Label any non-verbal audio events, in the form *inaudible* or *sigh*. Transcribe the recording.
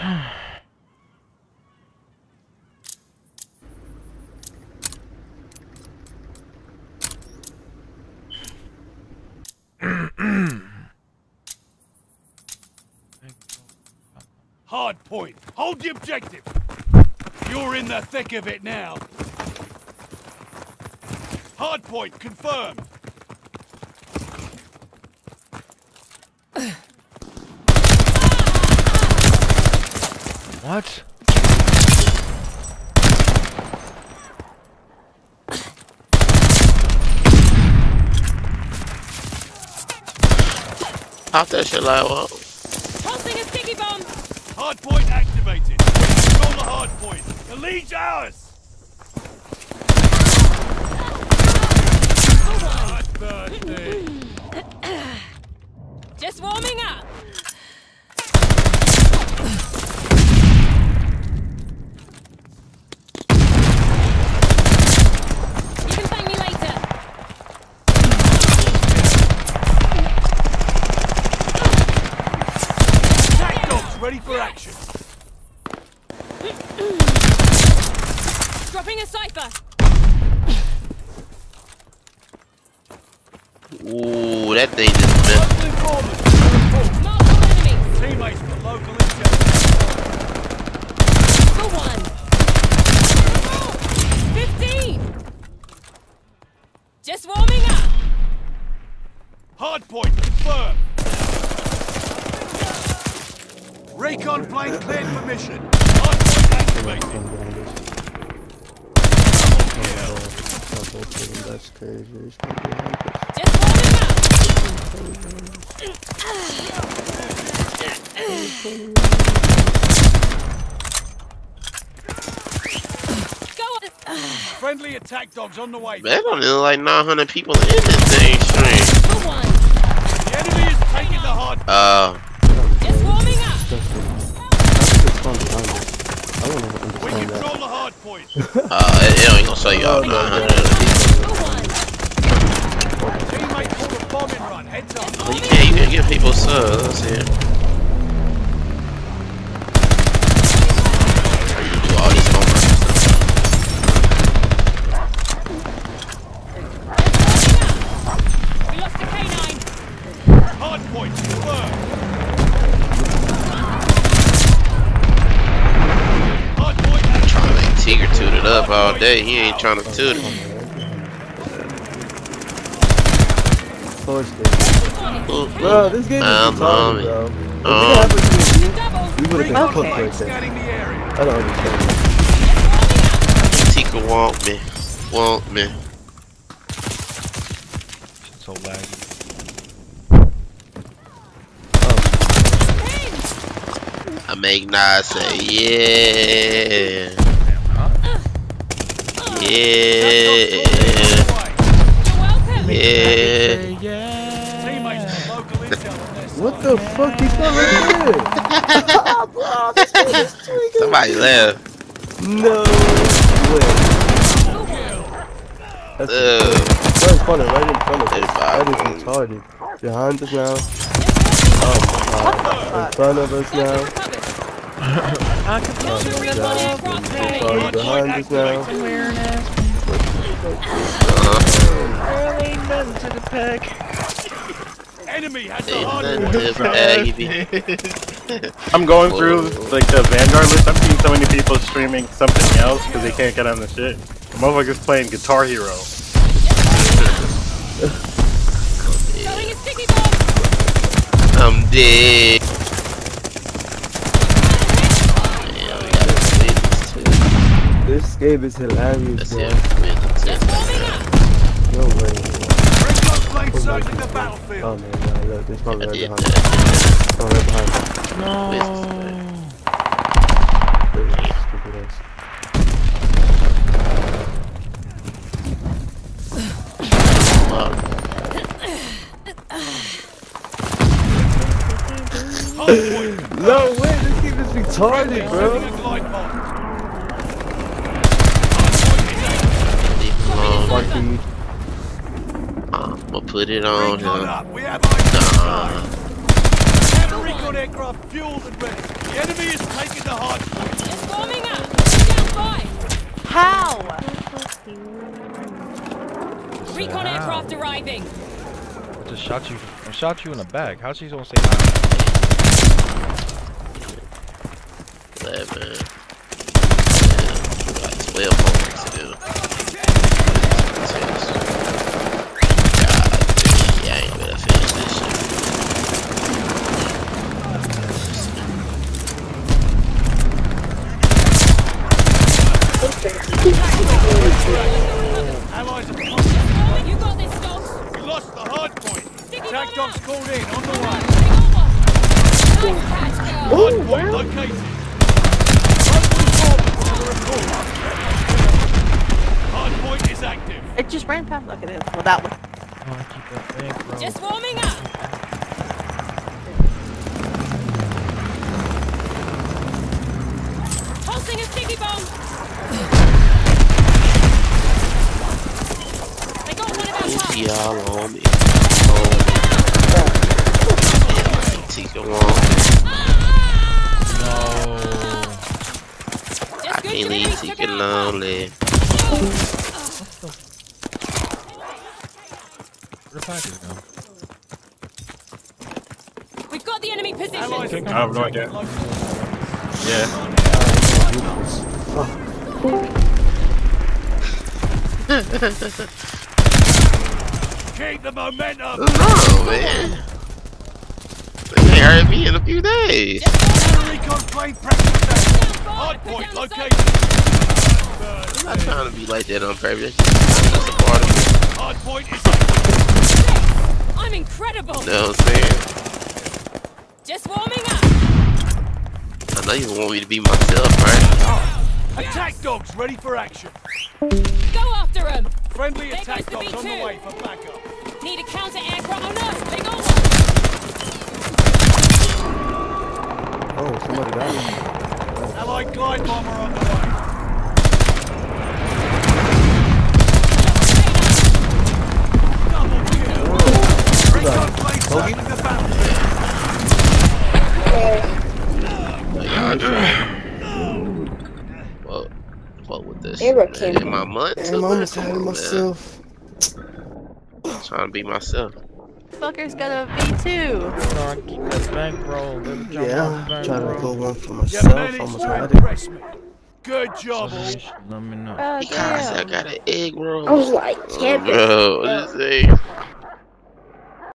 Hard point. Hold the objective. You're in the thick of it now. Hard point confirmed. What? Pop that shit like well. Tossing a sticky bomb. Hard point activated. Control the hard point. The lead's ours. Hard birthday. Just warming up. You can thank me later. Attack dogs ready for action. Dropping a cipher. Ooh, that thing just missed. Local informants. Mark all enemies. Teammates for local intel. For one. Fifteen. Just warming up. Hard point confirmed. Recon plane cleared for mission. That's crazy. It's gonna be like this. Just warming up. Go on. Friendly attack dogs on the way. Man, only like 900 people in this thing stream. The enemy is taking the hard Uh, Just warming up. That's fun behind this. I don't even We understand that. control the hard point. *laughs* uh, it, it ain't gonna show you all 900. For one. Teammate called a bombing run. Heads up. Well, you can't, you can't give people subs. Let's see. Do all these homework and stuff. We lost a canine. Hard point confirmed. Hard point activated. Trying to make toot it up all day. He ain't trying to toot it. Force Bro, this game is I'm retarded, on bro. it. If Um, it happened to we would have been Recon cooked right there. scanning the area. I don't understand. Tigger want me. Want me. Shit's so laggy. I make Nas say, yeah. Yeah. You're. Yeah. Teammates for local intel on their side. What the fuck is that right Bro, this game is tweaking. Somebody left. No way. That's Ugh. Bro, it's funny, right in front of us. Thirty-five. That is retarded. Behind us now. Oh my god. In front of us now. I can Not a real one aircraft Sorry, carrier. behind us now. wearing ass. Really nothing to the peg. Enemy has the Ain't hard nothing point. to baggy. I'm going through like the Vanguard list. I'm seeing so many people streaming something else because they can't get on the shit. The motherfucker's playing Guitar Hero. Throwing a sticky bomb. I'm dead. Yeah, we gotta see this too. This game is hilarious, Let's bro. if we can Just tip. No way. Recon Oh my circling the God. battlefield. Oh man, no, look, there's probably right behind. that. Oh, right behind. us. No. Stupid ass. Fuck. Hard *laughs* point. No way, this game is retarded, bro. fucking. I'm gonna put it on him. Nah. Recon aircraft fueled and ready. The enemy is taking the hard point. It's warming up. Down by. How? Recon How? aircraft arriving. I just shot you. I shot you in the back. How's she gonna say that? Eleven. 12. On the way. Big one. Nice catch, girl. Hard point located. Hard is active. It just ran past. Look at it. Well, that one. Oh, I keep that thing, bro. Just warming up. Pulsing a sticky bomb. They got one of our Put pups. y'all on me. Oh. Take it long. No. I can't leave know take took it lonely. Where the package go? We've got the enemy position. I have no idea. Yeah. *laughs* Keep the momentum. No, man. They me in a few days. Recon plane practice down. Hard point located. I'm not trying to be like that on purpose. That's a part of it. Hard is. I'm incredible. You know what I'm saying? Just warming up. I know you want me to be myself, right? Attack dogs ready for action. Go after him. Friendly There attack goes the dogs on the way for backup. Need a counter aircraft. Oh no, they got one. Somebody died. Allied glide bomber on the way. Double kill. Recon plane circling the boundary. Y'all trying. Well, what with this? They were Man, kidding. in my month? I almost had it myself. Trying to be myself. Fucker's got a V2. No, I keep that bankroll. Baby, jump Yeah, off the I'm trying to bankroll. pull one for myself. managed Almost to had it. Good job, all. Let me know. Oh, Because I got an egg roll. I was like, Oh, damn it. bro, what is it?